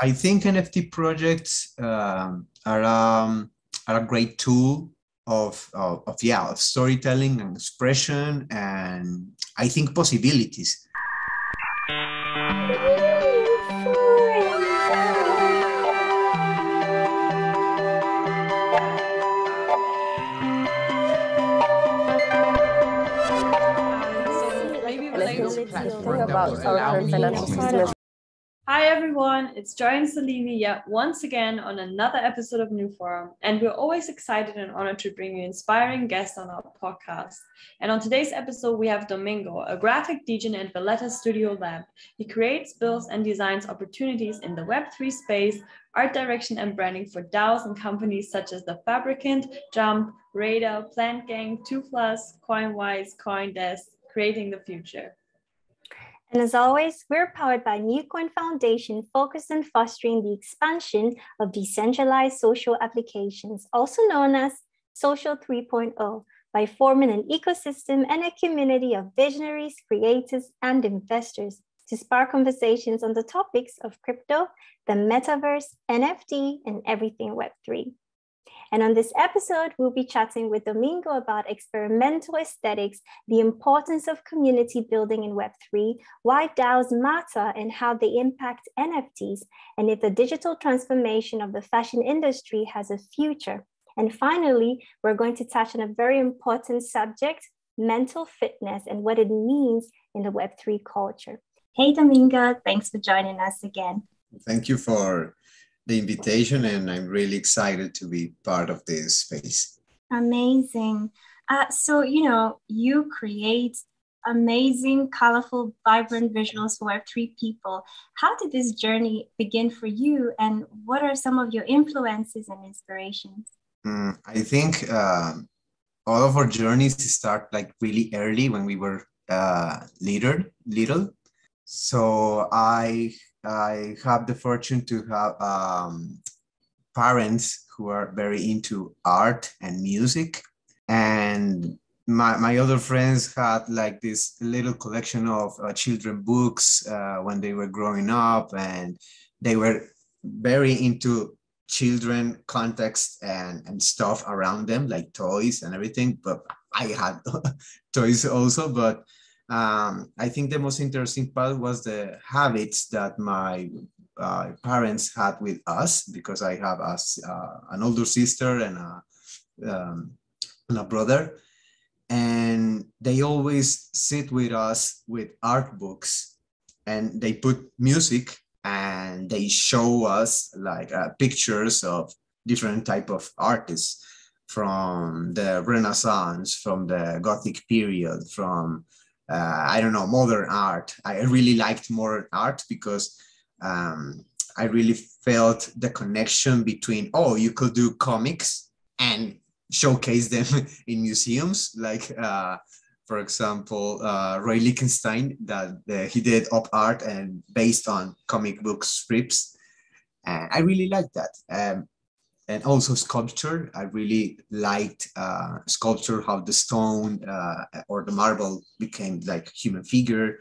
I think NFT projects um, are, um, are a great tool of, of, of, yeah of storytelling and expression and I think possibilities. Hi everyone, it's Joy and Salimi yet once again on another episode of New Forum, and we're always excited and honored to bring you inspiring guests on our podcast. And on today's episode, we have Domingo, a graphic DJ at Veleta Studio Lab. He creates, builds, and designs opportunities in the Web3 space, art direction, and branding for DAOs and companies such as The Fabricant, Jump, Radar, Plant Gang, Twoplus, Coinvise, CoinDesk, creating the future. And as always, we're powered by Newcoin Foundation, focused on fostering the expansion of decentralized social applications, also known as Social 3.0, by forming an ecosystem and a community of visionaries, creators, and investors to spark conversations on the topics of crypto, the metaverse, NFT, and everything Web3. And on this episode, we'll be chatting with Domingo about experimental aesthetics, the importance of community building in Web3, why DAOs matter and how they impact NFTs, and if the digital transformation of the fashion industry has a future. And finally, we're going to touch on a very important subject, mental fitness and what it means in the Web3 culture. Hey, Domingo, thanks for joining us again. Thank you for the invitation, and I'm really excited to be part of this space. Amazing. Uh, so, you know, you create amazing, colorful, vibrant visuals for Web3 people. How did this journey begin for you, and what are some of your influences and inspirations? Mm, I think uh, all of our journeys start like really early when we were uh, little, little. So I I have the fortune to have um, parents who are very into art and music. And my, my other friends had like this little collection of uh, children books uh, when they were growing up, and they were very into children context and, and stuff around them, like toys and everything. But I had toys also, but um, I think the most interesting part was the habits that my uh, parents had with us because I have a, uh, an older sister and a, um, and a brother. And they always sit with us with art books and they put music and they show us like uh, pictures of different type of artists from the Renaissance, from the Gothic period, from uh, I don't know, modern art. I really liked modern art because um, I really felt the connection between, oh, you could do comics and showcase them in museums. Like, uh, for example, uh, Roy Lichtenstein, that he did op art and based on comic book strips. And I really liked that. Um, and also sculpture. I really liked uh, sculpture, how the stone uh, or the marble became like human figure.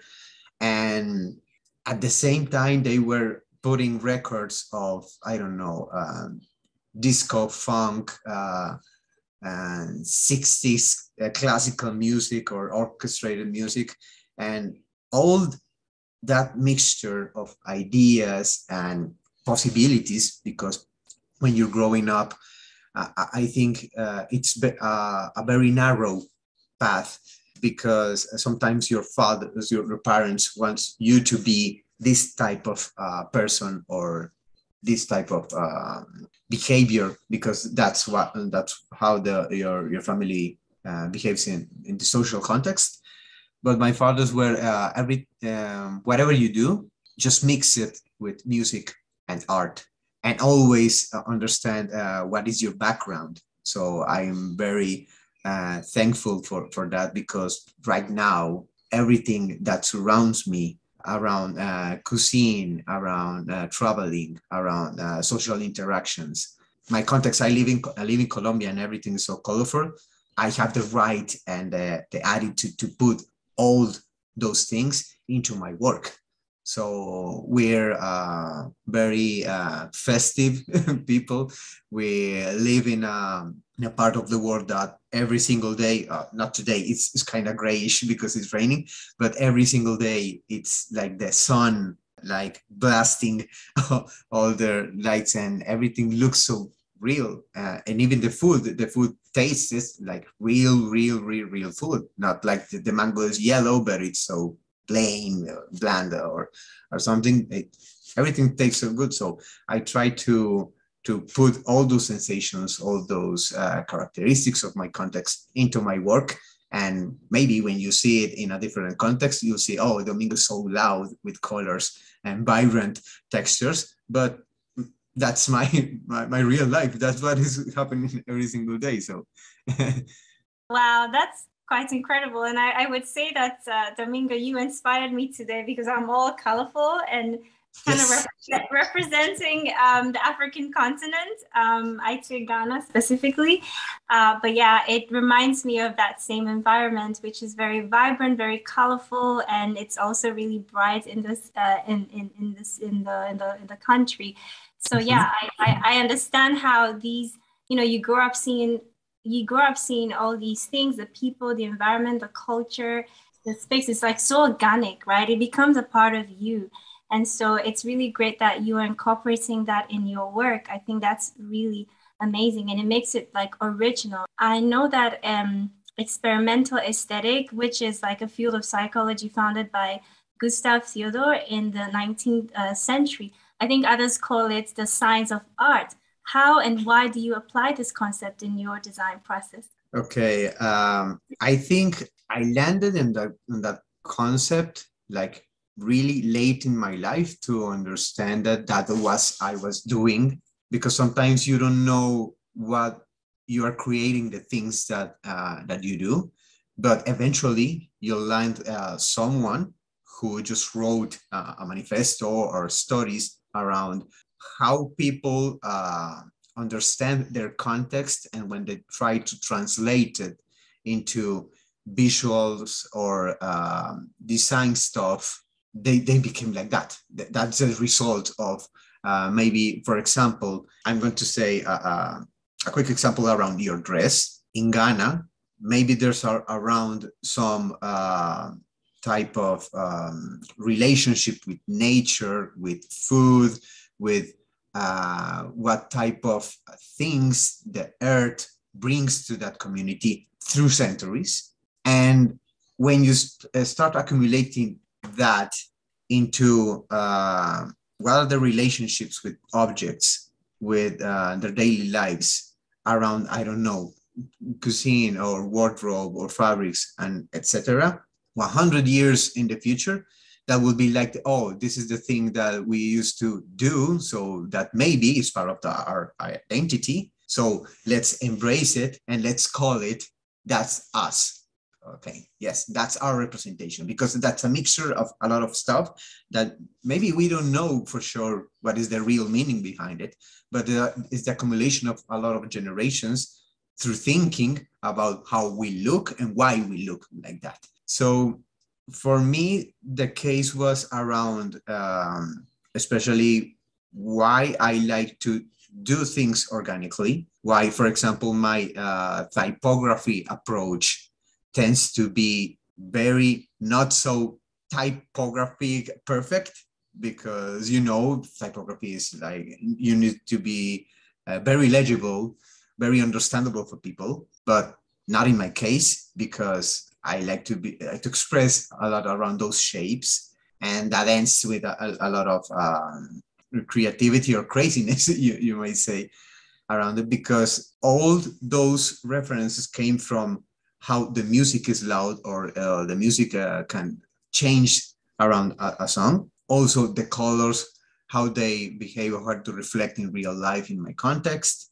And at the same time, they were putting records of, I don't know, um, disco, funk, uh, and 60s uh, classical music or orchestrated music. And all that mixture of ideas and possibilities, because when you're growing up. Uh, I think uh, it's uh, a very narrow path because sometimes your father, your parents wants you to be this type of uh, person or this type of uh, behavior because that's what that's how the your your family uh, behaves in in the social context. But my fathers were every um, whatever you do, just mix it with music and art and always uh, understand uh, what is your background. So I'm very uh, thankful for, for that because right now, everything that surrounds me around uh, cuisine, around uh, traveling, around uh, social interactions. My context, I live in I live in Colombia and everything is so colorful. I have the right and the attitude to put all those things into my work. So we're uh, very uh, festive people. We live in a, in a, part of the world that every single day, uh, not today, it's, it's kind of grayish because it's raining, but every single day it's like the sun like blasting all the lights and everything looks so real uh, and even the food the food tastes like real real real real food not like the, the mango is yellow but it's so plain bland or or something it, everything tastes so good. So i try to to put all those sensations all those uh, characteristics of my context into my work. And maybe when you see it in a different context you'll see oh domingo is so loud with colors and vibrant textures. But that's my, my, my real life. That's what is happening every single day. So wow that's quite incredible and i, I would say that uh, domingo you inspired me today because i'm all colorful and kind yes. of rep- representing um, the African continent, um, I took Ghana specifically. Uh, but yeah, it reminds me of that same environment, which is very vibrant, very colorful, and it's also really bright in this uh, in, in, in this in the in the in the country. So mm-hmm. yeah, I, I, I understand how these you know you grow up seeing you grow up seeing all these things the people the environment the culture the space is like so organic right it becomes a part of you and so it's really great that you are incorporating that in your work. I think that's really amazing and it makes it like original. I know that um, experimental aesthetic, which is like a field of psychology founded by Gustav Theodor in the 19th uh, century, I think others call it the science of art. How and why do you apply this concept in your design process? Okay, um, I think I landed in that in that concept like really late in my life to understand that that was I was doing because sometimes you don't know what you are creating the things that uh, that you do, but eventually you'll land uh, someone who just wrote uh, a manifesto or stories around how people uh, understand their context and when they try to translate it into visuals or um, design stuff they, they became like that. That's a result of uh, maybe, for example, I'm going to say a, a, a, quick example around your dress. In Ghana, maybe there's a, around some uh, type of um, relationship with nature, with food, with uh, what type of things the earth brings to that community through centuries. And when you st- uh, start accumulating that into uh, what are the relationships with objects, with uh, their daily lives around, I don't know, cuisine or wardrobe or fabrics and etc. 100 years in the future, that would be like, oh, this is the thing that we used to do. So that maybe is part of the, our identity. So let's embrace it and let's call it that's us okay yes that's our representation because that's a mixture of a lot of stuff that maybe we don't know for sure what is the real meaning behind it but uh, it's the accumulation of a lot of generations through thinking about how we look and why we look like that so for me the case was around um, especially why i like to do things organically. Why for example my uh, typography approach tends to be very not so typographic perfect because you know typography is like you need to be uh, very legible very understandable for people but not in my case because i like to be like to express a lot around those shapes and that ends with a, a lot of um, creativity or craziness you, you might say around it because all those references came from how the music is loud or uh, the music uh, can change around a, a, song. Also, the colors, how they behave how to reflect in real life in my context.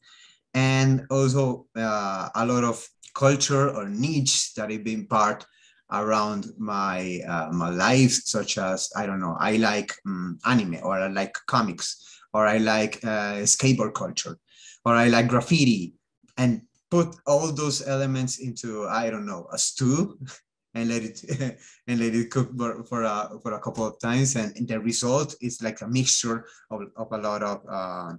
And also uh, a lot of culture or niche that have been part around my uh, my life, such as I don't know, I like um, anime or I like comics or I like uh, skateboard culture or I like graffiti, and put all those elements into i don't know a stew and let it and let it cook for for a, for a couple of times and, the result is like a mixture of, of a lot of uh,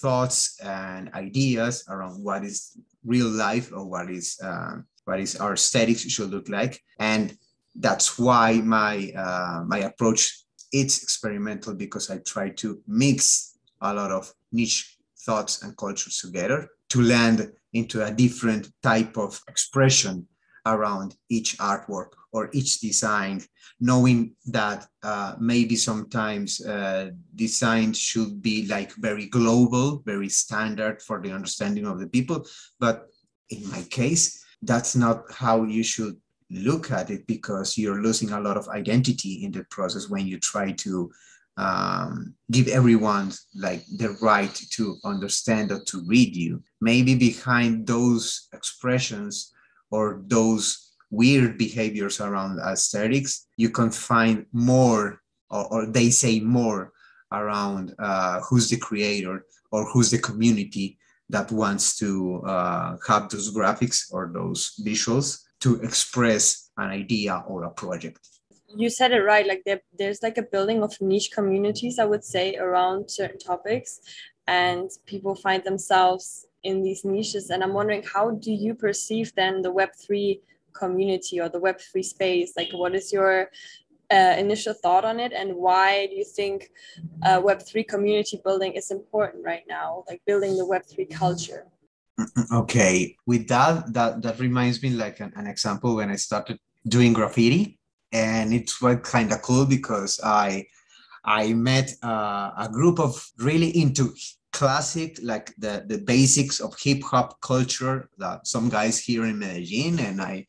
thoughts and ideas around what is real life or what is um, what is our aesthetics should look like. And that's why my uh, my approach is experimental because i try to mix a lot of niche thoughts and cultures together to land into a different type of expression around each artwork or each design, knowing that uh, maybe sometimes uh, design should be like very global, very standard for the understanding of the people. But in my case, that's not how you should look at it because you're losing a lot of identity in the process when you try to um, give everyone like the right to understand or to read you. Maybe behind those expressions or those weird behaviors around aesthetics, you can find more, or, or they say more around uh, who's the creator or who's the community that wants to uh, have those graphics or those visuals to express an idea or a project. You said it right like there, there's like a building of niche communities i would say around certain topics and people find themselves in these niches and i'm wondering how do you perceive then the web3 community or the web3 space? Like what is your uh, initial thought on it and why do you think uh, web3 community building is important right now like building the web3 culture? Okay. With that that that reminds me like an, an example when i started doing graffiti and it was kind of cool because i i met uh, a group of really into classic, like the, the basics of hip hop culture that some guys here in Medellin. And I,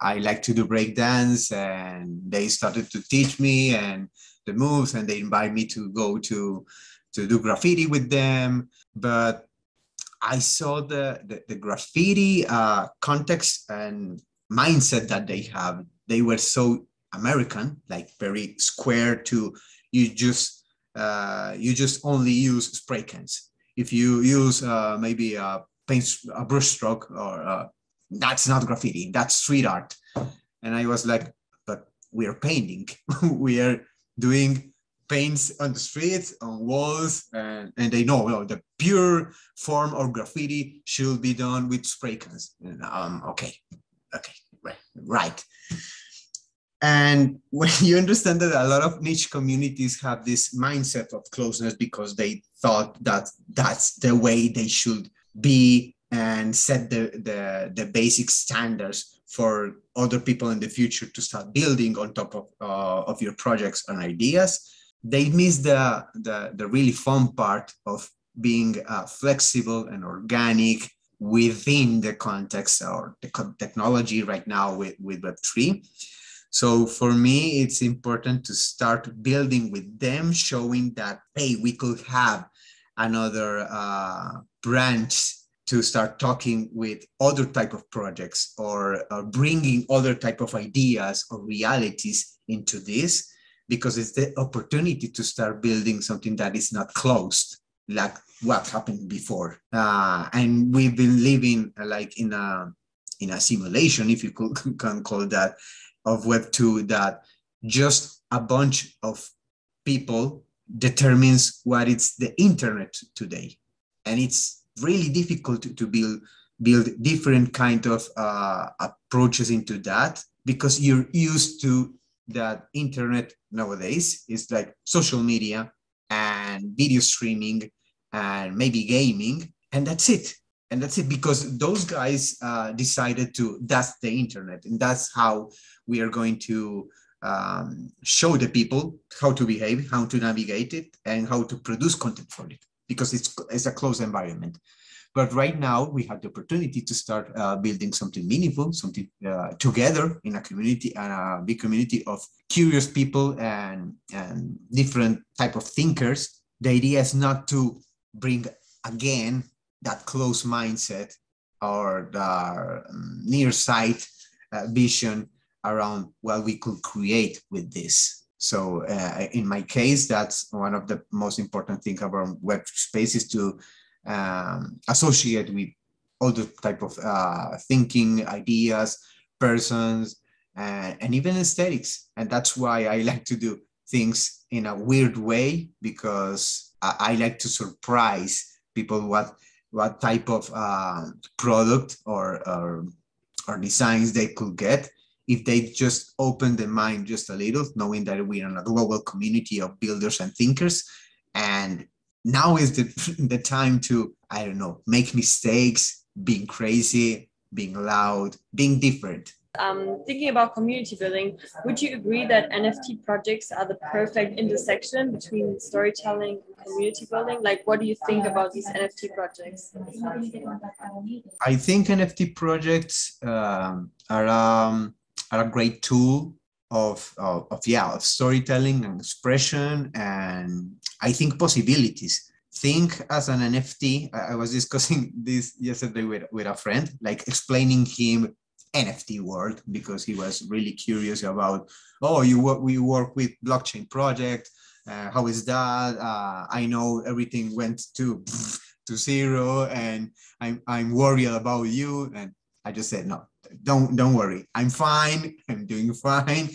I like to do break dance and they started to teach me and the moves and they invite me to go to, to do graffiti with them. But I saw the, the, the graffiti uh, context and mindset that they have. They were so American, like very square to you just uh, you just only use spray cans. If you use uh, maybe a paint, a brush stroke, or uh, that's not graffiti, that's street art. And I was like, but we are painting, we are doing paints on the streets, on walls, and, and they know well, the pure form of graffiti should be done with spray cans. And, um, okay, okay, right, right. And when you understand that a lot of niche communities have this mindset of closeness because they thought that that's the way they should be and set the, the, the basic standards for other people in the future to start building on top of, uh, of your projects and ideas, they miss the, the, the really fun part of being uh, flexible and organic within the context or the technology right now with, with Web3 so for me, it's important to start building with them, showing that, hey, we could have another uh, branch to start talking with other type of projects or, or bringing other type of ideas or realities into this because it's the opportunity to start building something that is not closed like what happened before. Uh, and we've been living uh, like in a in a simulation if you could, can call that of Web 2 that just a bunch of people determines what it's the internet today. And it's really difficult to, to build build different kind of uh, approaches into that because you're used to that internet nowadays is like social media and video streaming and maybe gaming and that's it and that's it because those guys uh, decided to that's the internet and that's how we are going to um, show the people how to behave how to navigate it and how to produce content for it because it's, it's a closed environment. But right now we have the opportunity to start uh, building something meaningful something uh, together in a community and a big community of curious people and, and different type of thinkers. The idea is not to bring again that close mindset or the um, near sight uh, vision around what we could create with this. So uh, in my case, that's one of the most important things about web spaces to um, associate with all the type of uh, thinking, ideas, persons, and, and even aesthetics. And that's why I like to do things in a weird way because I, I like to surprise people what what type of uh, product or, or or designs they could get if they just open the mind just a little, knowing that we're in a global community of builders and thinkers. And now is the, the time to, I don't know, make mistakes, being crazy, being loud, being different. Um, thinking about community building, would you agree that NFT projects are the perfect intersection between storytelling and community building? Like, what do you think about these NFT projects? I think NFT projects um, are um, are a great tool of, of, of yeah of storytelling and expression and I think possibilities. Think as an NFT. I, I was discussing this yesterday with, with a friend, like explaining him NFT world because he was really curious about, oh, you work, we work with blockchain project. Uh, how is that? Uh, I know everything went to to zero, and I'm I'm worried about you. And I just said, no, don't don't worry i'm fine i'm doing fine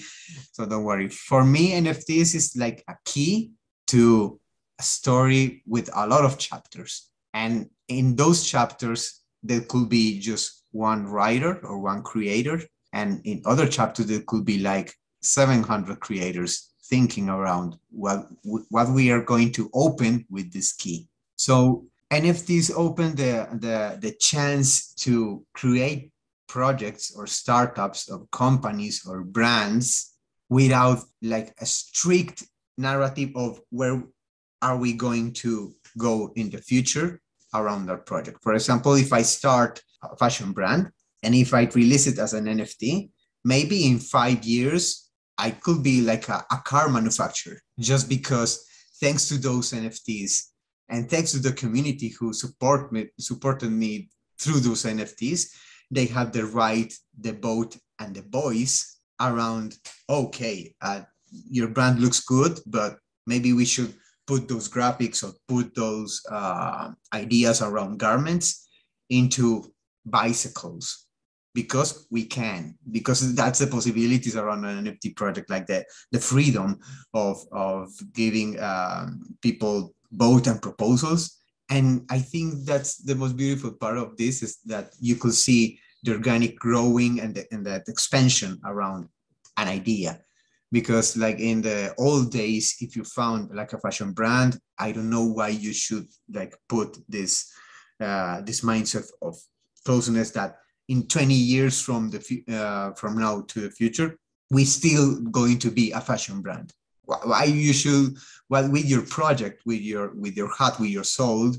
so don't worry for me nfts is like a key to a story with a lot of chapters and in those chapters there could be just one writer or one creator and in other chapters there could be like 700 creators thinking around what what we are going to open with this key so nfts open the the, the chance to create projects or startups or companies or brands without like a strict narrative of where are we going to go in the future around that project. For example, if I start fashion brand. And if I release it as an NFT, maybe in five years, I could be like a, a car manufacturer just because thanks to those NFTs and thanks to the community who support me, supported me through those NFTs, they have the right, the vote, and the voice around, okay, uh, your brand looks good, but maybe we should put those graphics or put those uh, ideas around garments into bicycles because we can because that's the possibilities around an nft project like that the freedom of of giving um, people vote and proposals. And i think that's the most beautiful part of this is that you could see the organic growing and, the, and that expansion around an idea. Because like in the old days if you found like a fashion brand i don't know why you should like put this uh, this mindset of closeness that in 20 years from the uh, from now to the future we still going to be a fashion brand. Why you should well with your project with your with your heart with your soul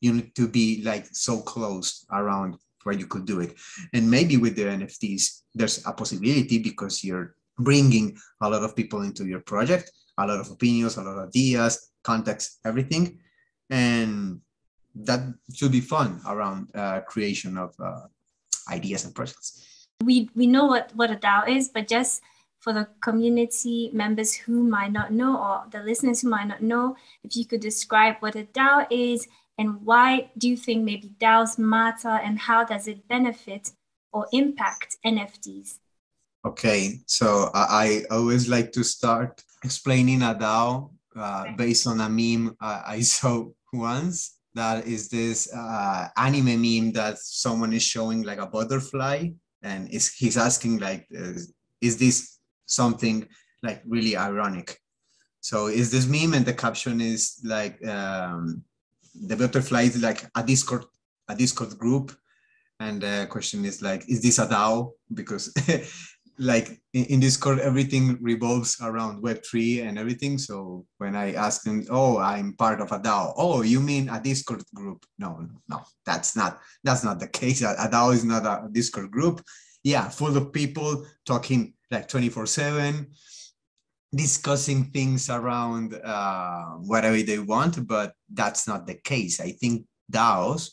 you need to be like so close around where you could do it. And maybe with the nfts there's a possibility because you're bringing a lot of people into your project a lot of opinions a lot of ideas context everything. And that should be fun around uh, creation of uh, ideas and projects we we know what what a dao is but just for the community members who might not know or the listeners who might not know if you could describe what a dao is and why do you think maybe DAOs matter and how does it benefit or impact NFTs? Okay, so I, I always like to start explaining a DAO uh, based on a meme uh, I saw once. That is this uh, anime meme that someone is showing like a butterfly, and is he's asking like, is this something like really ironic? So is this meme, and the caption is like, um, the butterfly is like a Discord, a Discord group. And the question is like, is this a DAO? Because like in, Discord, everything revolves around Web3 and everything. So when I ask them, oh, I'm part of a DAO. Oh, you mean a Discord group? No, no, that's not, that's not the case. A, a DAO is not a Discord group. Yeah, full of people talking like 24 seven discussing things around uh, whatever they want, but that's not the case. I think DAOs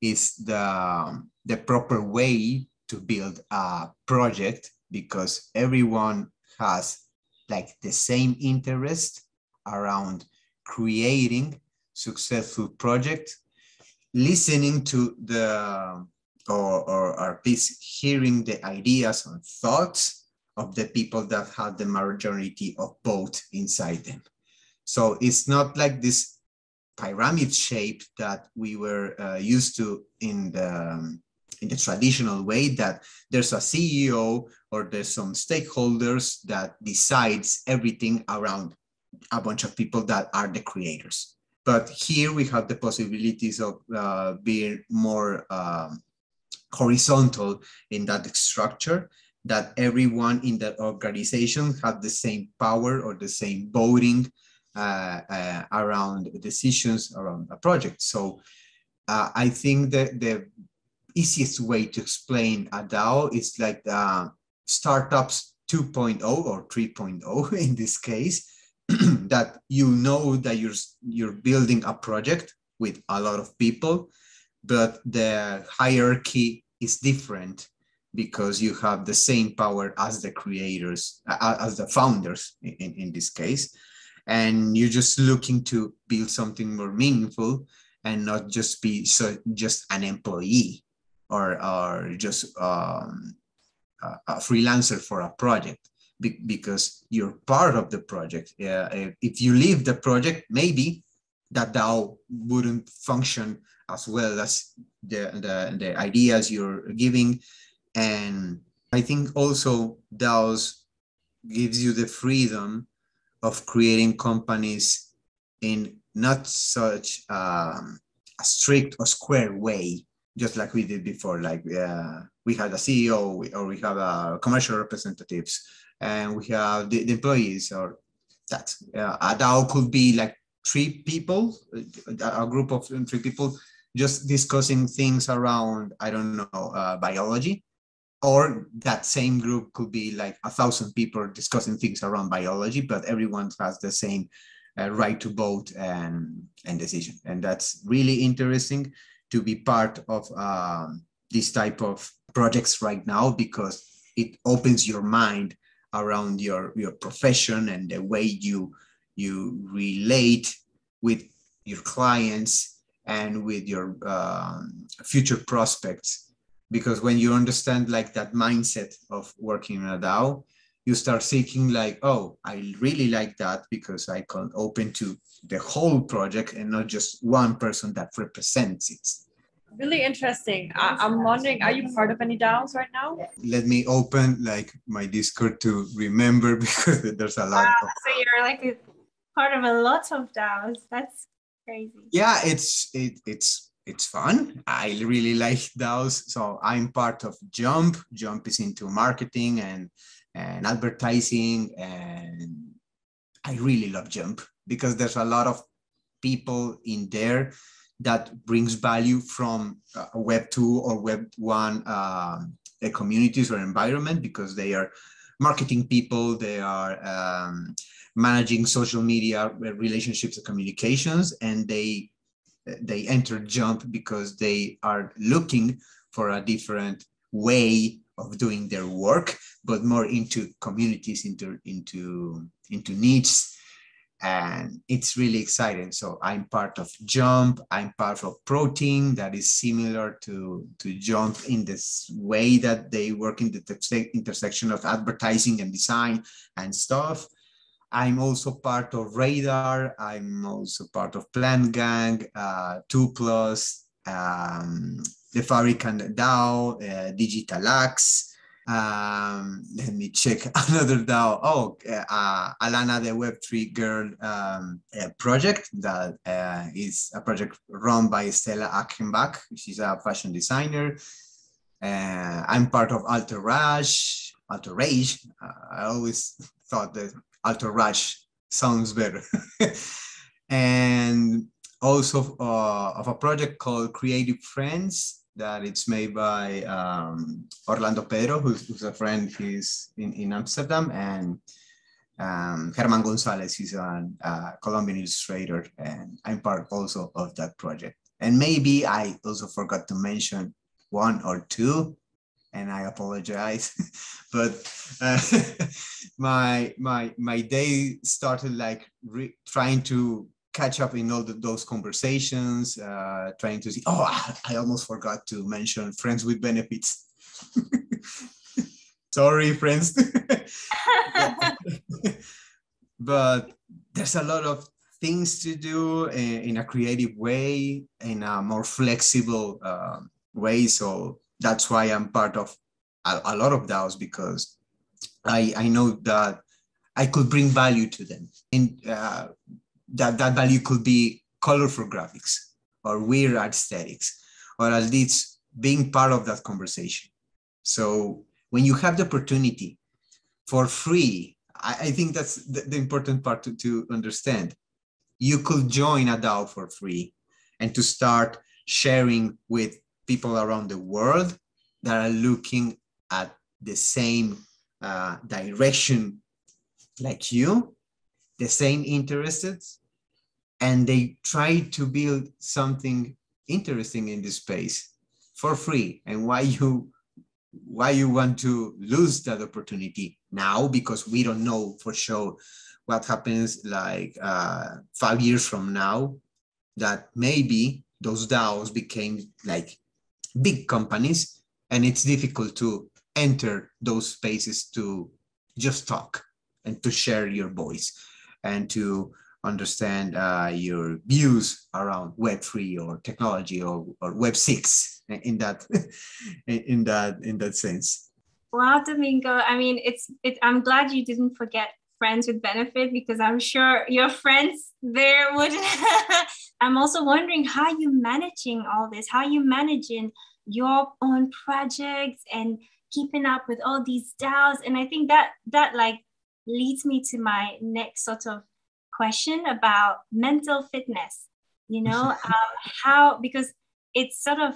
is the, the proper way to build a project because everyone has like the same interest around creating successful project, listening to the or, or, at least hearing the ideas and thoughts of the people that have the majority of both inside them. So it's not like this pyramid shape that we were uh, used to in the um, in the traditional way that there's a CEO or there's some stakeholders that decides everything around a bunch of people that are the creators. But here we have the possibilities of uh, being more um, horizontal in that structure that everyone in that organization have the same power or the same voting uh, uh, around decisions around a project. So uh, I think that the easiest way to explain a DAO is like uh, startups 2.0 or 3.0 in this case, that you know that you're, you're building a project with a lot of people, but the hierarchy is different because you have the same power as the creators, as the founders in, in this case. And you're just looking to build something more meaningful and not just be so just an employee or, or just um, a freelancer for a project because you're part of the project. If you leave the project, maybe that DAO wouldn't function as well as the, the, the ideas you're giving. And I think also DAOs gives you the freedom of creating companies in not such um, a strict or square way, just like we did before. Like uh, we had a CEO or we have a commercial representatives and we have the, the employees or that. Uh, a DAO could be like three people, a group of three people just discussing things around, I don't know, uh, biology. Or that same group could be like a thousand people discussing things around biology, but everyone has the same uh, right to vote and, and decision. And that's really interesting to be part of um, this type of projects right now because it opens your mind around your, your profession and the way you, you relate with your clients and with your um, future prospects. Because when you understand like that mindset of working in a DAO, you start thinking like, oh, I really like that because I can open to the whole project and not just one person that represents it really interesting. I, am wondering, are you part of any DAOs right now? Let me open like my Discord to remember because there's a lot. of... Ah, so you're like part of a lot of DAOs. That's crazy. Yeah, it's it, it's it's fun. I really like DAOs. So I'm part of Jump. Jump is into marketing and and advertising, and I really love Jump because there's a lot of people in there that brings value from a Web 2 or Web 1 um, communities or environment because they are marketing people, they are um, managing social media relationships and communications, and they they enter Jump because they are looking for a different way of doing their work, but more into communities, into into into needs and it's really exciting. So I'm part of Jump. I'm part of Protein that is similar to, to Jump in this way that they work in the intersection of advertising and design and stuff. I'm also part of Radar. I'm also part of Plantgang, uh, 2 Plus, um, the Fabricant DAO, uh, Digitalax, um, let me check another DAO. Oh, uh, Alana, the Web3 Girl um, project that uh, is a project run by Stella Achenbach. She's a fashion designer. Uh, I'm part of Alter Rage. Alter Rage. Uh, I always thought that Alter Rage sounds better. and also uh, of a project called Creative Friends that it's made by um, Orlando Pedro, who's, who's, a friend. He's in, in Amsterdam, and um, Herman Gonzalez, he's a, a, Colombian illustrator, and I'm part also of that project. And maybe I also forgot to mention one or two, and I apologize. but uh, my my my day started like trying to catch up in all the, those conversations, uh, trying to see, oh, I almost forgot to mention friends with benefits. Sorry, friends. but there's a lot of things to do in, a creative way, in a more flexible uh, way. So that's why I'm part of a, a lot of DAOs because I, I know that I could bring value to them. And uh, that, that value could be colorful graphics or weird aesthetics, or at least being part of that conversation. So when you have the opportunity for free, I, I think that's the, the important part to, to understand. You could join a DAO for free and to start sharing with people around the world that are looking at the same uh, direction like you, the same interests, and they try to build something interesting in this space for free. And why you why you want to lose that opportunity now? Because we don't know for sure what happens like uh, five years from now. That maybe those DAOs became like big companies, and it's difficult to enter those spaces to just talk and to share your voice and to understand uh, your views around web3 or technology or, or web 6 in that in that in that sense wow domingo i mean it's it i'm glad you didn't forget friends with benefit because i'm sure your friends there would i'm also wondering how you managing all this how you managing your own projects and keeping up with all these DAOs. And I think that that like leads me to my next sort of question about mental fitness. You know, um, how because it's sort of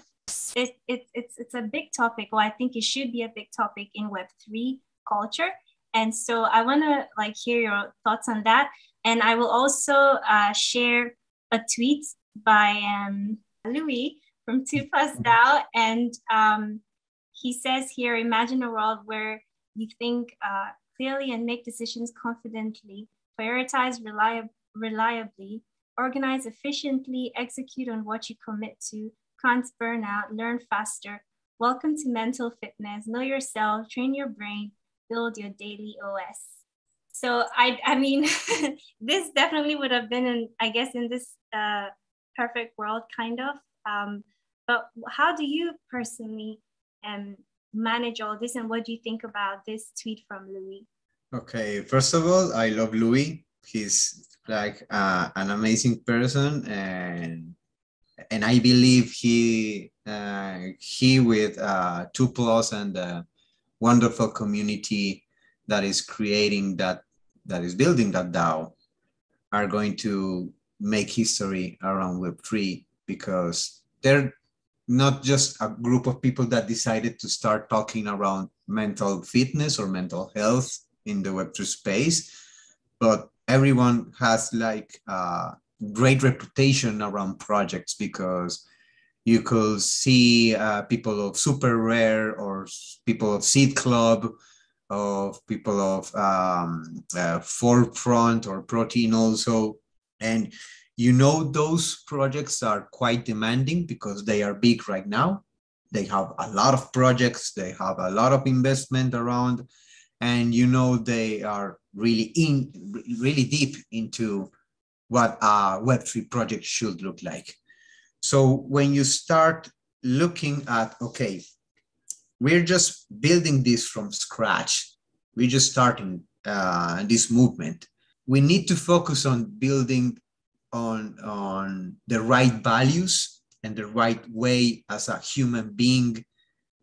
it, it, it's it's a big topic, or I think it should be a big topic in Web three culture. And so I want to like hear your thoughts on that. And I will also uh, share a tweet by um, Louis from Two Plus DAO, and um, he says here, imagine a world where you think uh, clearly and make decisions confidently, prioritize reliab- reliably, organize efficiently, execute on what you commit to, can't burn out, learn faster. Welcome to mental fitness. Know yourself, train your brain, build your daily OS. So I, I mean, this definitely would have been, in, I guess, in this uh, perfect world, kind of. Um, but how do you personally um, manage all this? And what do you think about this tweet from Louis? Okay, first of all, I love Louis. He's like uh, an amazing person, and and I believe he uh, he with uh, two plus and the wonderful community that is creating that that is building that DAO are going to make history around Web three because they're not just a group of people that decided to start talking around mental fitness or mental health in the Web3 space, but everyone has like a great reputation around projects because you could see uh, people of Super Rare or people of seed club of people of um, uh, forefront or protein also. And you know those projects are quite demanding because they are big right now. They have a lot of projects. They have a lot of investment around and you know they are really in really deep into what a web3 project should look like. So when you start looking at okay we're just building this from scratch. We're just starting uh, this movement. We need to focus on building on on the right values and the right way as a human being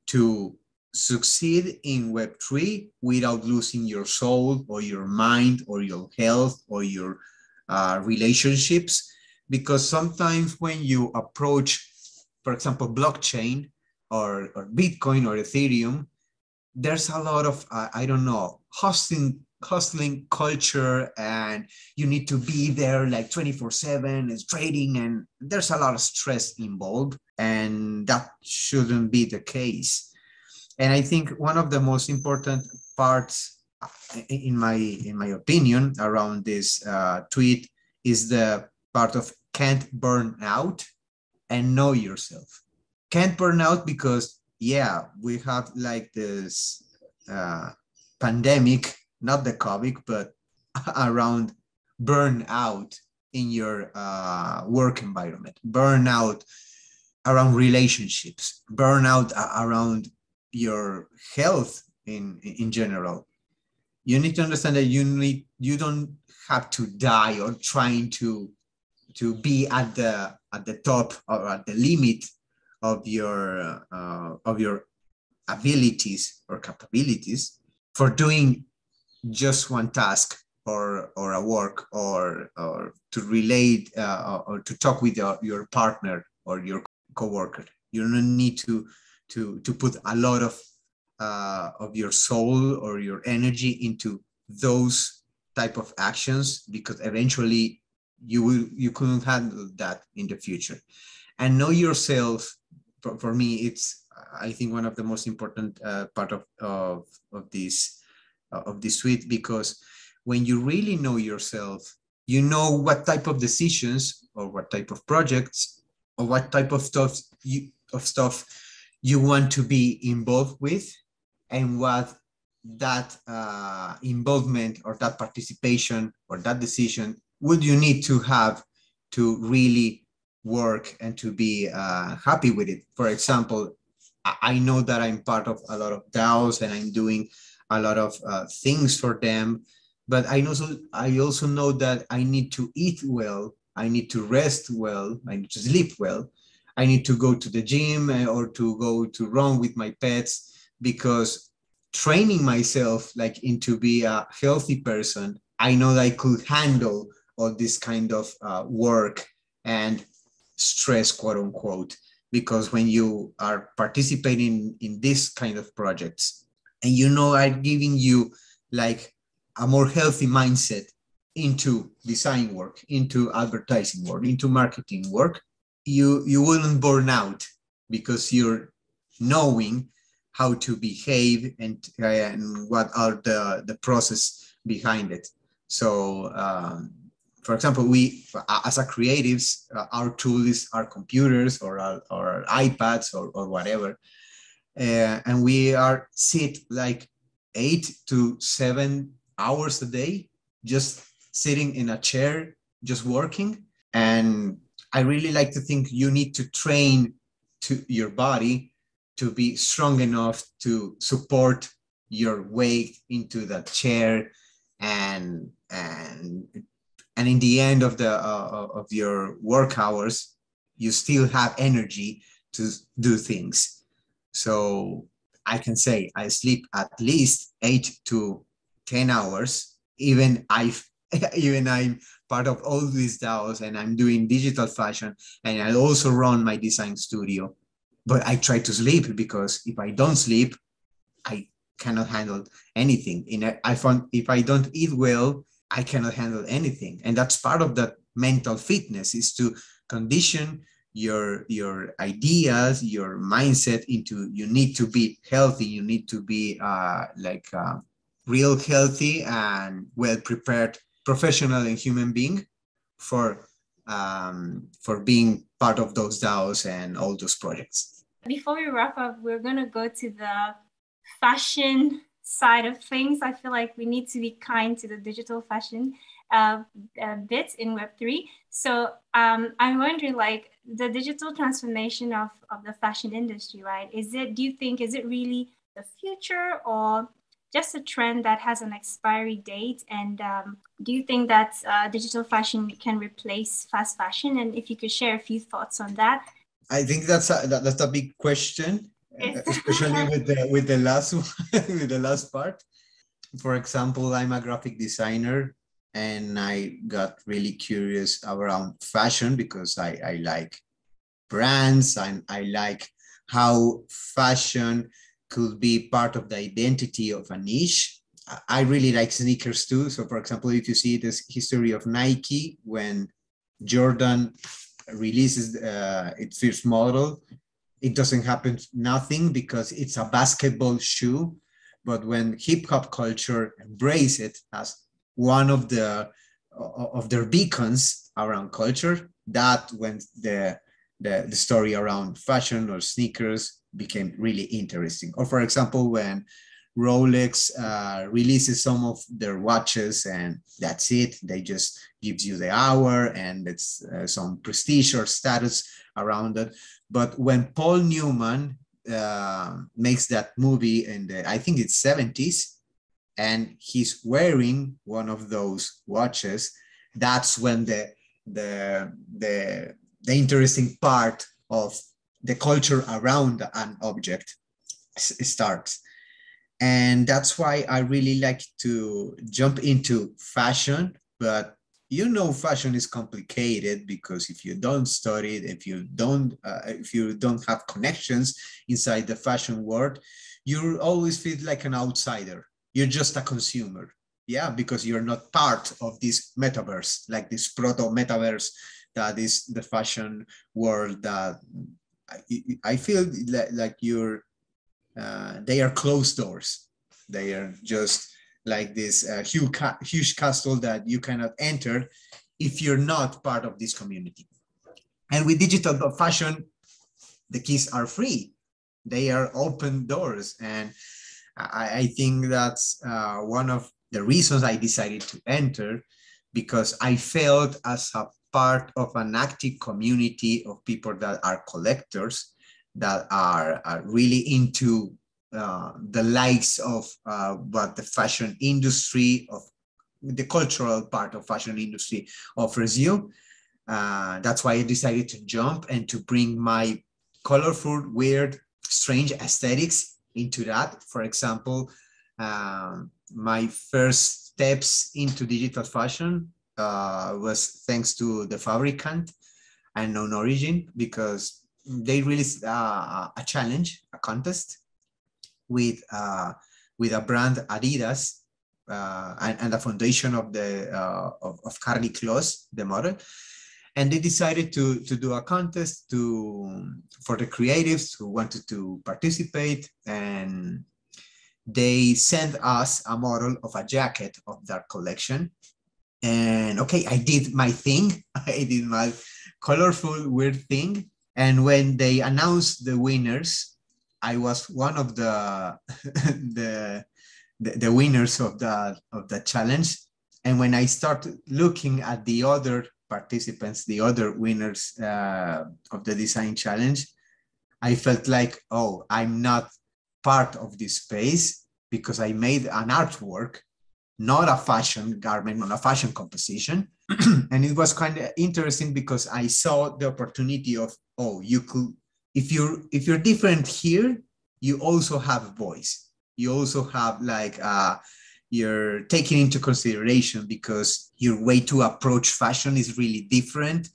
to succeed in web3 without losing your soul or your mind or your health or your uh, relationships. Because sometimes when you approach for example blockchain or, or bitcoin or ethereum there's a lot of uh, i don't know hosting hustling culture and you need to be there like 24 7 is trading and there's a lot of stress involved and that shouldn't be the case and i think one of the most important parts in my in my opinion around this uh, tweet is the part of can't burn out and know yourself. Can't burn out because yeah we have like this uh, pandemic, not the COVID, but around burnout in your uh, work environment, burnout around relationships, burnout around your health in, in general. You need to understand that you need you don't have to die or trying to to be at the at the top or at the limit of your uh, of your abilities or capabilities for doing just one task or or a work or or to relate uh, or to talk with your, your partner or your coworker you don't need to to to put a lot of uh, of your soul or your energy into those type of actions because eventually you will you couldn't handle that in the future. And know yourself for, for me it's i think one of the most important uh, part of of, of this uh, of this suite because when you really know yourself you know what type of decisions or what type of projects or what type of stuff you of stuff you want to be involved with and what that uh, involvement or that participation or that decision would you need to have to really work and to be uh, happy with it? For example i know that i'm part of a lot of daos and i'm doing a lot of uh, things for them but i also i also know that i need to eat well i need to rest well i need to sleep well i need to go to the gym uh, or to go to run with my pets because training myself like into be a healthy person i know that i could handle all this kind of uh, work and stress quote unquote because when you are participating in this kind of projects and you know i'm giving you like a more healthy mindset into design work into advertising work into marketing work you you wouldn't burn out because you're knowing how to behave and, uh, and what are the the process behind it so um, for example, we, as a creatives, uh, our tools are computers or our, or iPads or, or whatever. Uh, and we are sit like eight to seven hours a day, just sitting in a chair, just working. And I really like to think you need to train to your body to be strong enough to support your weight into that chair and and and in the end of the uh, of your work hours you still have energy to do things. So i can say i sleep at least 8 to 10 hours. Even i even i'm part of all these DAOs and i'm doing digital fashion and i also run my design studio but i try to sleep because if i don't sleep i cannot handle anything in i found if i don't eat well I cannot handle anything. And that's part of that mental fitness is to condition your your ideas, your mindset into you need to be healthy, you need to be uh, like uh, real healthy and well prepared professional and human being for um, for being part of those DAOs and all those projects. Before we wrap up, we're gonna go to the fashion side of things, I feel like we need to be kind to the digital fashion uh, uh, bit in Web3. So um, I'm wondering, like, the digital transformation of, of the fashion industry, right? Is it, do you think, is it really the future or just a trend that has an expiry date? And um, do you think that uh, digital fashion can replace fast fashion? And if you could share a few thoughts on that. I think that's a, that, that's a big question especially with the with the last one, with the last part. For example, I'm a graphic designer and I got really curious around fashion because I, I like brands and I like how fashion could be part of the identity of a niche. I really like sneakers too. So, for example, if you see this history of Nike, when Jordan releases uh, its first model, it doesn't happen nothing because it's a basketball shoe. But when hip hop culture embrace it as one of the of their beacons around culture, that when the, the, the story around fashion or sneakers became really interesting. Or for example, when Rolex uh, releases some of their watches and that's it. They just gives you the hour and it's uh, some prestige or status around it. But when Paul Newman uh, makes that movie in the, I think it's 70s, and he's wearing one of those watches, that's when the, the, the, the interesting part of the culture around an object starts. And that's why i really like to jump into fashion but you know fashion is complicated because if you don't study it if you don't uh, if you don't have connections inside the fashion world you always feel like an outsider. You're just a consumer. Yeah because you're not part of this metaverse like this proto metaverse that is the fashion world that i, feel like you're uh, they are closed doors. They are just like this uh, huge, huge castle that you cannot enter if you're not part of this community. And with digital fashion, the keys are free. They are open doors. And I, I think that's uh, one of the reasons I decided to enter because I felt as a part of an active community of people that are collectors that are, are really into uh, the likes of uh, what the fashion industry of the cultural part of fashion industry offers you. Uh, that's why I decided to jump and to bring my colorful, weird, strange aesthetics into that. For example, um, my first steps into digital fashion uh, was thanks to the Fabricant and Non Origin because they released uh, a challenge, a contest with uh, with a brand Adidas uh, and, and the foundation of the uh, of, of Karlie Kloss, the model, and they decided to to do a contest to for the creatives who wanted to participate and they sent us a model of a jacket of their collection and okay i did my thing i did my colorful weird thing and when they announced the winners, I was one of the, the, the, the winners of the, of the challenge. And when I started looking at the other participants, the other winners uh, of the design challenge, I felt like, oh, I'm not part of this space because I made an artwork, not a fashion garment, not a fashion composition. and it was kind of interesting because I saw the opportunity of oh you could if you're if you're different here you also have a voice you also have like uh you're taking into consideration because your way to approach fashion is really different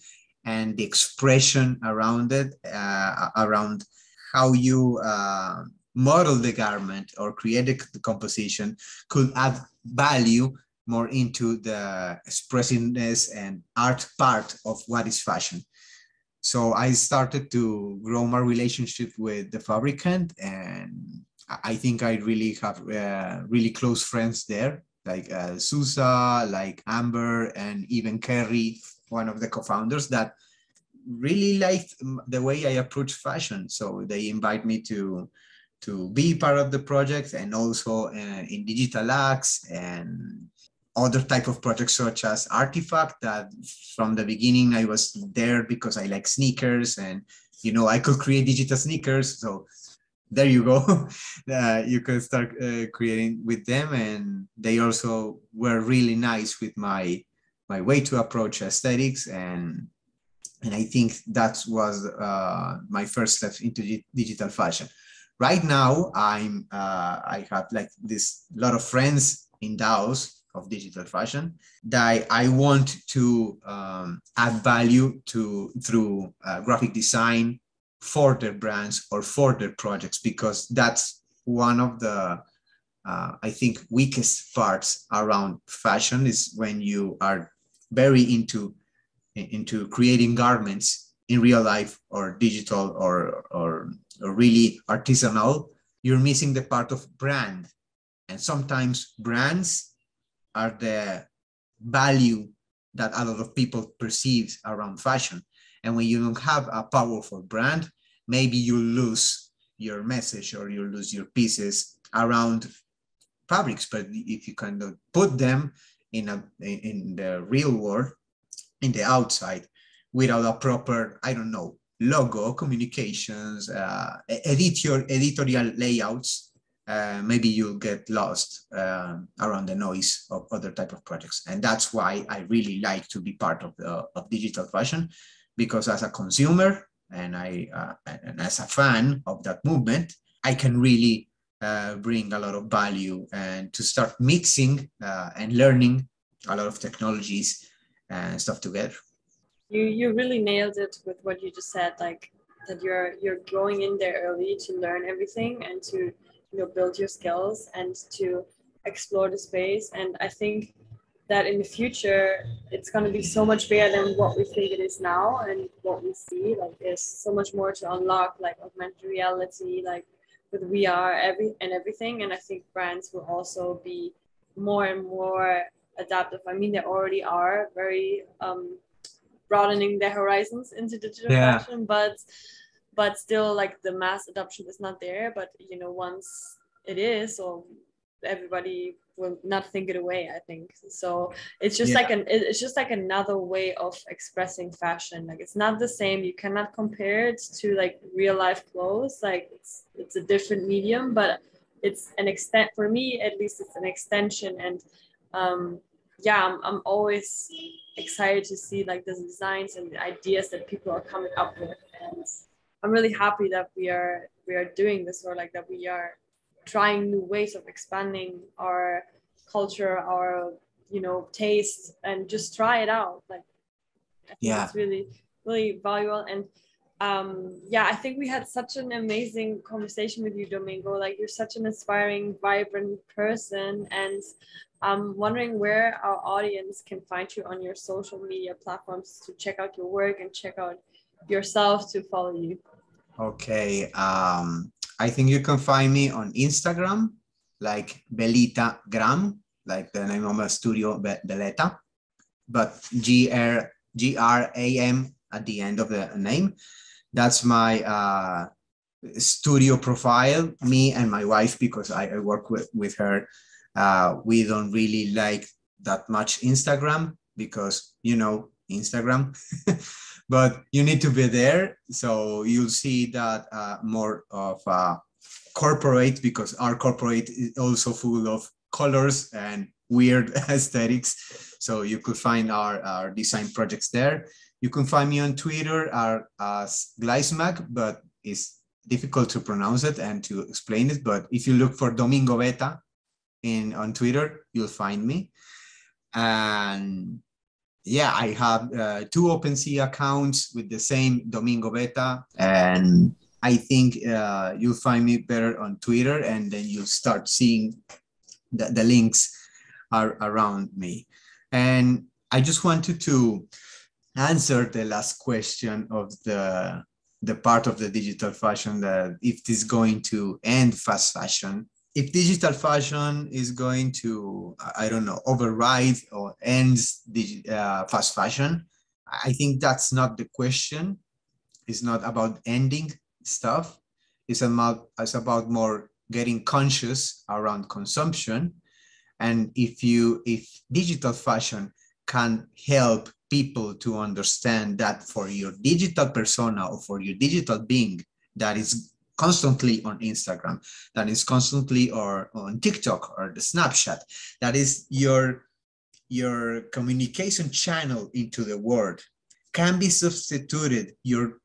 and the expression around it uh, around how you uh, model the garment or create the composition could add value more into the expressiveness and art part of what is fashion so I started to grow my relationship with the fabricant, and I think I really have uh, really close friends there, like uh, Susa, like Amber, and even Kerry, one of the co-founders that really liked the way I approach fashion. So they invite me to to be part of the project and also uh, in DIGITALAX and other type of projects such as RTFKT that from the beginning i was there because i like sneakers and you know i could create digital sneakers. So there you go. Uh, you can start uh, creating with them and they also were really nice with my my way to approach aesthetics and and i think that was uh, my first step into digital fashion right now i'm uh, i have like this lot of friends in daos of digital fashion that I want to um, add value to through uh, graphic design for their brands or for their projects because that's one of the uh, I think weakest parts around fashion is when you are very into into creating garments in real life or digital or, or, or really artisanal you're missing the part of brand and sometimes brands are the value that a lot of people perceive around fashion. And when you don't have a powerful brand, maybe you lose your message or you lose your pieces around fabrics, but if you kind of put them in a in the real world, in the outside, without a proper, I don't know, logo, communications, uh, your editorial layouts, uh, maybe you'll get lost uh, around the noise of other type of projects. And that's why I really like to be part of, the, of digital fashion, because as a consumer and, I, uh, and as a fan of that movement, I can really uh, bring a lot of value and to start mixing uh, and learning a lot of technologies and stuff together you you really nailed it with what you just said like that you're you're going in there early to learn everything and to you know build your skills and to explore the space. And i think that in the future it's going to be so much bigger than what we think it is now and what we see. Like there's so much more to unlock like augmented reality like with vr every and everything. And i think brands will also be more and more adaptive. I mean they already are very um, broadening their horizons into digital yeah. fashion but but still like the mass adoption is not there but you know once it is so everybody will not think it away i think. So it's just yeah. like an it's just like another way of expressing fashion. Like it's not the same. You cannot compare it to like real life clothes. Like it's it's a different medium but it's an extent for me at least it's an extension. And um yeah I'm, I'm always excited to see like the designs and the ideas that people are coming up with. And i'm really happy that we are we are doing this or like that we are trying new ways of expanding our culture our you know taste and just try it out. Like yeah. it's really really valuable. And um yeah i think we had such an amazing conversation with you domingo like you're such an inspiring vibrant person and I'm wondering where our audience can find you on your social media platforms to check out your work and check out yourself to follow you. Okay. Um, I think you can find me on Instagram, like Veleta Gram, like the name of my studio, Veleta, but G R G R A M at the end of the name. That's my uh, studio profile, me and my wife, because I, I work with, with her uh, we don't really like that much Instagram because, you know, Instagram, but you need to be there. So you'll see that uh, more of a corporate because our corporate is also full of colors and weird aesthetics. So you could find our, our design projects there. You can find me on Twitter as Gleismag, but it's difficult to pronounce it and to explain it. But if you look for Domingo Beta, in on Twitter, you'll find me. And yeah, I have uh, two OpenSea accounts with the same Domingo Beta, and I think uh, you'll find me better on Twitter, and then you'll start seeing the, the links are around me. And I just wanted to answer the last question of the the part of the digital fashion that if this is going to end fast fashion if digital fashion is going to, I don't know, override or end uh, fast fashion, I think that's not the question. It's not about ending stuff. It's about, it's about more getting conscious around consumption. And if you, if digital fashion can help people to understand that for your digital persona or for your digital being that is constantly on Instagram, that is constantly or on TikTok or the Snapchat. That is your your communication channel into the world can be substituted your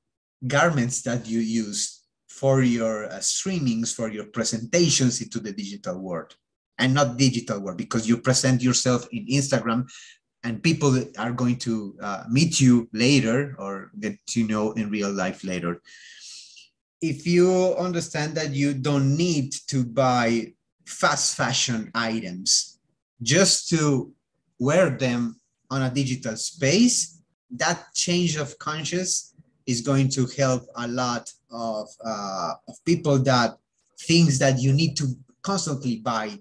garments that you use for your uh, streamings for your presentations into the digital world and not digital world because you present yourself in instagram and people are going to uh, meet you later or get to know in real life later if you understand that you don't need to buy fast fashion items just to wear them on a digital space, that change of conscious is going to help a lot of, uh, of people that thinks that you need to constantly buy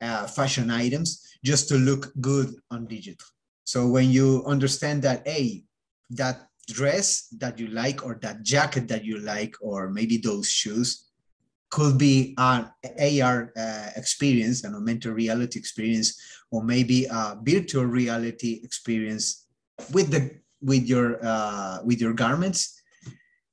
uh, fashion items just to look good on digital. So when you understand that, hey, that dress that you like or that jacket that you like or maybe those shoes could be an AR uh, experience, an augmented reality experience, or maybe a virtual reality experience with the with your uh, with your garments.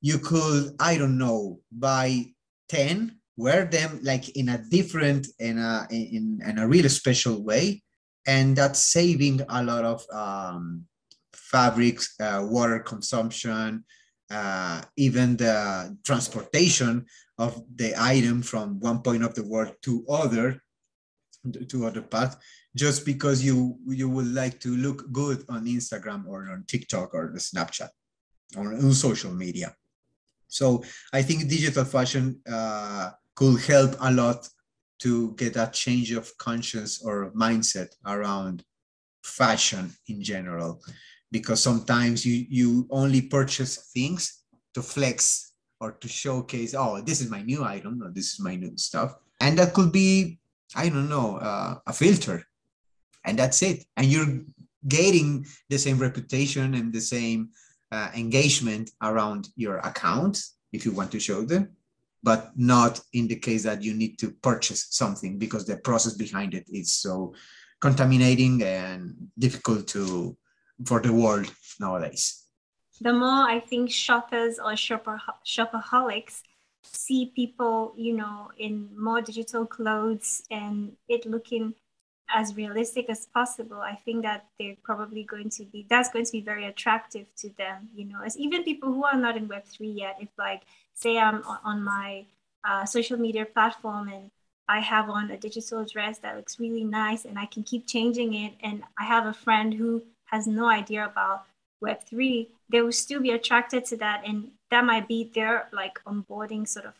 You could, I don't know, buy 10, wear them like in a different in a in, in a really special way. And that's saving a lot of um, fabrics, uh, water consumption, uh, even the transportation of the item from one point of the world to other to other path just because you you would like to look good on instagram or on tiktok or the snapchat or on social media. So i think digital fashion uh, could help a lot to get a change of conscience or mindset around fashion in general. Because sometimes you you only purchase things to flex or to showcase oh this is my new item or this is my new stuff. And that could be i don't know uh, a filter. And that's it. And you're getting the same reputation and the same uh, engagement around your account if you want to show them but not in the case that you need to purchase something because the process behind it is so contaminating and difficult to for the world nowadays. The more I think shoppers or shopper shopaholics see people, you know, in more digital clothes and it looking as realistic as possible, I think that they're probably going to be that's going to be very attractive to them, you know, as even people who are not in Web three yet. If like say I'm on my uh, social media platform and I have on a digital dress that looks really nice and I can keep changing it, and I have a friend who has no idea about Web3, they will still be attracted to that. And that might be their like onboarding sort of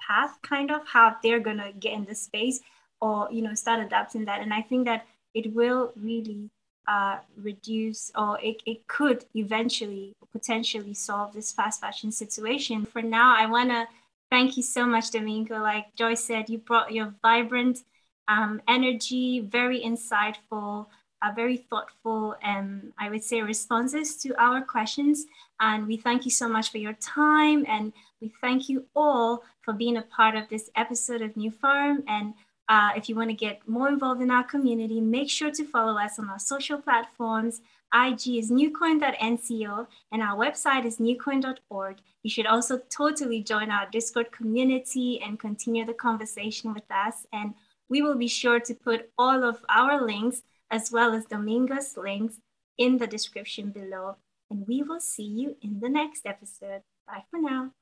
path, kind of how they're gonna get in the space or you know start adapting that. And I think that it will really uh, reduce or it, it could eventually potentially solve this fast fashion situation. For now, I wanna thank you so much, Domingo. Like Joyce said, you brought your vibrant um, energy, very insightful uh, very thoughtful and I would say responses to our questions. And we thank you so much for your time. And we thank you all for being a part of this episode of NewForum And uh, if you want to get more involved in our community, make sure to follow us on our social platforms. IG is newcoin.nco and our website is newcoin.org. You should also totally join our Discord community and continue the conversation with us. And we will be sure to put all of our links as well as Domingo's links in the description below. And we will see you in the next episode. Bye for now.